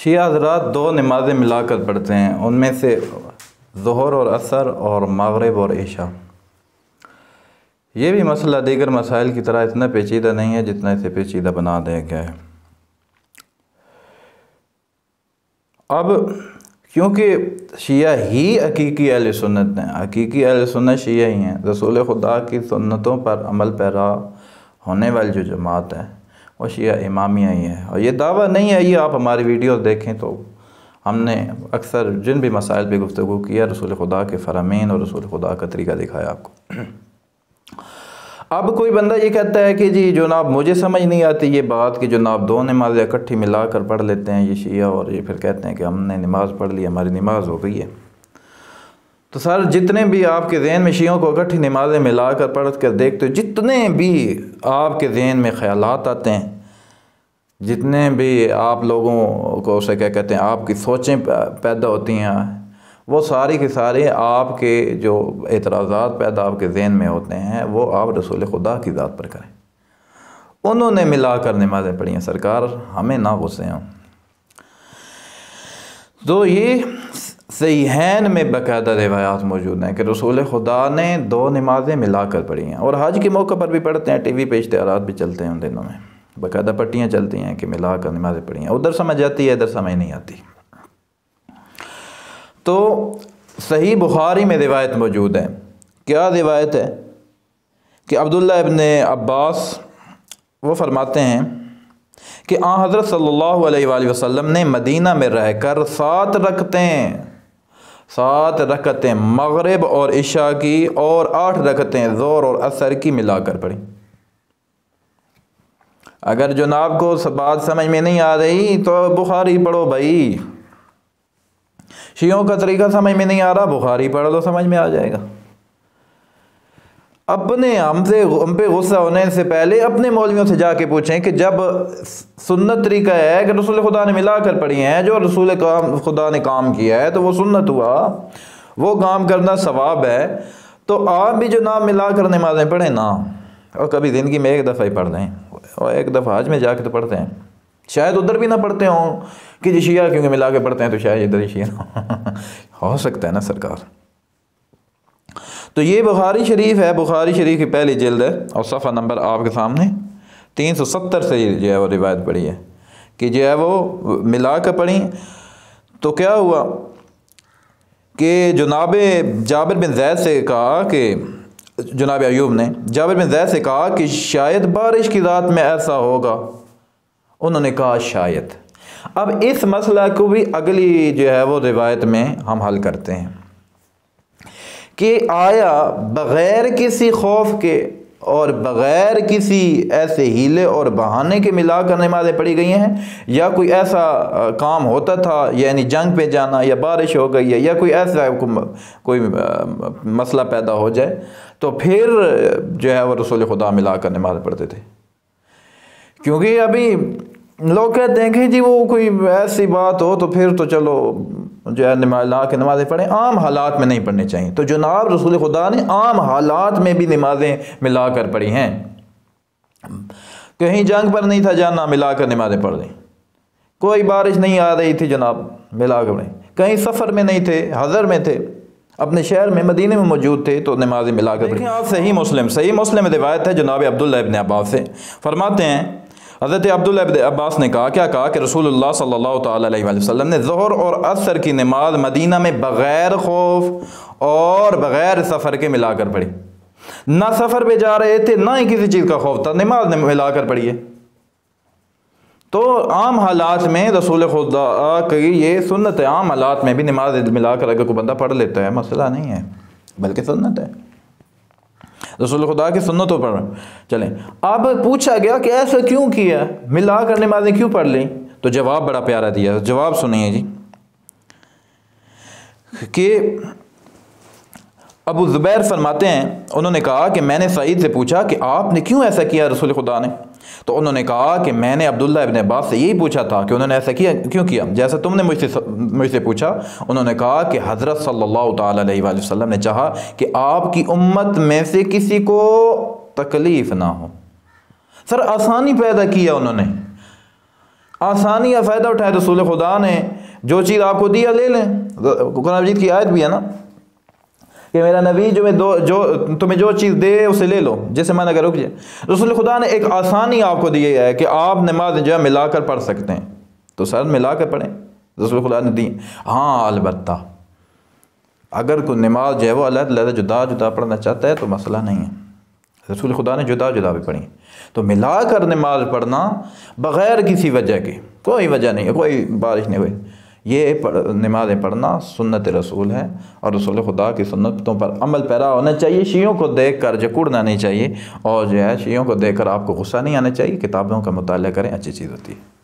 शिया हजरात दो नमाज़ें मिलाकर पढ़ते हैं। उनमें से जहर और असर और मगरब और ईशा ये भी मसला दीगर मसाइल की तरह इतना पेचीदा नहीं है जितना इसे पेचीदा बना दिया गया है। अब क्योंकि शिया ही हकीकी अहल सुन्नत हैं, हकीकी अहल सुन्नत शिया ही हैं, रसूल खुदा की सुन्नतों पर अमल पैरा होने वाली जो जमात है वो शिया इमामिया ही है। और ये दावा नहीं है, ये आप हमारी वीडियो देखें तो हमने अक्सर जिन भी मसाइल पर गुफ्तु किया, रसूल खुदा के फ़रामीन और रसूल खुदा का तरीका दिखाया आपको। अब कोई बंदा ये कहता है कि जी जनाब मुझे समझ नहीं आती ये बात कि जनाब दो नमाज़ इकट्ठी मिला कर पढ़ लेते हैं, ये शिया, और ये फिर कहते हैं कि हमने नमाज़ पढ़ ली, हमारी नमाज़ हो गई है। तो सर, जितने भी आपके जहन में शियों को इकट्ठी नमाज़ें मिला कर पढ़ कर देखते हो, जितने भी आपके जहन में ख्याल आते हैं, जितने भी आप लोगों को उसे क्या कहते हैं, आपकी सोचें पैदा होती हैं, वो सारी के सारे आपके जो एतराज़ा पैदा आपके जहन में होते हैं, वो आप रसूल खुदा की ज़ात पर करें। उन्होंने मिला कर नमाज़ें पढ़ी हैं, सरकार, हमें ना गुस्से हों। तो ये सहीहैन में बाकायदा रिवायात मौजूद हैं कि रसूल खुदा ने दो नमाज़ें मिला कर पढ़ी हैं और हज के मौके पर भी पढ़ते हैं टी वी पर इश्तहार भी चलते हैं उन दिनों में। बाकायदा पट्टियाँ चलती हैं कि मिला कर नमाज़ें पढ़ी हैं। उधर समझ आती है, इधर समझ नहीं आती। तो सही बुखारी में रिवायत मौजूद है। क्या रिवायत है? कि अब्दुल्ला इबन अब्बास, वो फरमाते हैं कि, आ हज़रत सल्लल्लाहु अलैहि ने मदीना में रहकर सात रखतें सात रकतें मगरब और इशा की और आठ रकतें ज़ोर और असर की मिलाकर पढ़ी। अगर जनाब को बात समझ में नहीं आ रही तो बुखारी पढ़ो भाई। शियों का तरीका समझ में नहीं आ रहा, बुखारी पढ़ो तो समझ में आ जाएगा। अपने हमसे हम पे गुस्सा होने से पहले अपने मौलवियों से जाके पूछें कि जब सुन्नत तरीका है कि रसूल खुदा ने मिला कर पढ़ी है, जो रसूल काम, खुदा ने काम किया है तो वो सुन्नत हुआ। वो काम करना सवाब है। तो आप भी जो नाम मिला कर नमाज़ें पढ़ें ना, और कभी ज़िंदगी में एक दफ़ा ही पढ़ दें और एक दफ़ा हज में जाके तो पढ़ते हैं। शायद उधर भी ना पढ़ते हों, कि जी शिया क्योंकि मिला के पढ़ते हैं तो शायद इधर ही शिया हो सकता है ना सरकार। तो ये बुखारी शरीफ है, बुखारी शरीफ की पहली जल्द है और सफ़ा नंबर आपके सामने तीन सौ सत्तर से जो है वो रिवायत पढ़ी है कि जो है वो मिला कर पढ़ी। तो क्या हुआ कि जनाब जाबिर बिन जैद से कहा कि, जनाब अयूब ने, जाबिर बिन जैद से कहा कि शायद बारिश की रात में ऐसा होगा। उन्होंने कहा, शायद। अब इस मसला को भी अगली जो है वो रिवायत में हम हल करते हैं। कि आया बग़ैर किसी खौफ के और बग़ैर किसी ऐसे हीले और बहाने के मिला कर नमाज़ें पढ़ी गई हैं, या कोई ऐसा काम होता था, यानी जंग पे जाना, या बारिश हो गई है, या कोई ऐसा कोई मसला पैदा हो जाए तो फिर, जो है, वो रसूल खुदा मिला कर नमाज़ पढ़ते थे। क्योंकि अभी लोग कहते हैं कि जी वो कोई ऐसी बात हो तो फिर तो चलो जो है नमाज़ के नमाज़ें पढ़ें, आम हालात में नहीं पढ़नी चाहिए। तो जनाब रसूल खुदा ने आम हालात में भी नमाज़ें मिला कर पढ़ी हैं। कहीं जंग पर नहीं था जाना मिला कर नमाज़ें पढ़ लें। कोई बारिश नहीं आ रही थी जनाब मिला कर कहीं सफ़र में नहीं थे, हज़र में थे, अपने शहर में, मदीने में मौजूद थे तो नमाज़ें मिला कर आप सही मुस्लिम सही मुस्लिम रिवायत है जनाब अब्दुल्ला इबन अब्बास से। फरमाते हैं हज़रत अब्दुल अब्बास ने कहा, क्या कहा कि रसूलुल्लाह सल्लल्लाहु ने जहर और असर की नमाज़ मदीना में बग़ैर खौफ और बग़ैर सफ़र के मिलाकर पढ़ी। ना सफ़र पे जा रहे थे, ना ही किसी चीज़ का खौफ था, नमाज़ ने मिलाकर पढ़िए तो आम हालात में रसूल खुदा की ये सुन्नत है आम हालात में भी नमाज़ मिलाकर अगर कोई बंदा पढ़ लेता है, मसला नहीं है, बल्कि सुन्नत है। रसूल खुदा की सुन्नतों पर। चलें। अब पूछा गया कि ऐसा क्यों किया? मिला कर नमाजें क्यों पढ़ ली? तो जवाब बड़ा प्यारा दिया। जवाब सुनिए जी। कि अबू ज़ुबैर फरमाते हैं, उन्होंने कहा कि मैंने सईद से पूछा कि आपने क्यों ऐसा किया रसूल खुदा ने? तो उन्होंने कहा कि मैंने अब्दुल्ला इबन अब्बास से यही पूछा था कि उन्होंने ऐसा किया, क्यों किया? जैसा तुमने मुझसे मुझसे पूछा, उन्होंने कहा कि हज़रत सल्लल्लाहु अलैहि वसल्लम ने चाहा कि आपकी उम्मत में से किसी को तकलीफ़ ना हो। सर, आसानी पैदा किया उन्होंने। आसानी या फ़ायदा उठाए रसूल खुदा ने। जो चीज़ आपको दिया ले लें। कुरान मजीद की आयत भी है ना? कि मेरा नबी जो मैं दो, जो, तुम्हें जो चीज़ दे, उसे ले लो। जैसे मैंने अगर रुक जाए। रसूल खुदा ने एक आसानी आपको दी है कि आप नमाज़ जो है मिलाकर पढ़ सकते हैं। तो सर मिला कर पढ़ें। रसूल खुदा ने दी। हाँ अलबत् अगर कोई नमाज़ जो है वो अल्लाह जुदा जुदा पढ़ना चाहता है तो मसला नहीं है। रसूल खुदा ने जुदा जुदा भी पढ़ी। तो मिला कर नमाज़ पढ़ना बग़ैर किसी वजह के, कोई वजह नहीं है, कोई बारिश नहीं हुई। ये नमाज़ें पढ़ना सुन्नत रसूल है और रसूल खुदा की सुन्नतों पर अमल पैरा होना चाहिए। शीयों को देख कर जकुड़ना नहीं चाहिए और जो है, शीयों को देख कर आपको गुस्सा नहीं आना चाहिए। किताबों का मुताल करें, अच्छी चीज़ होती है।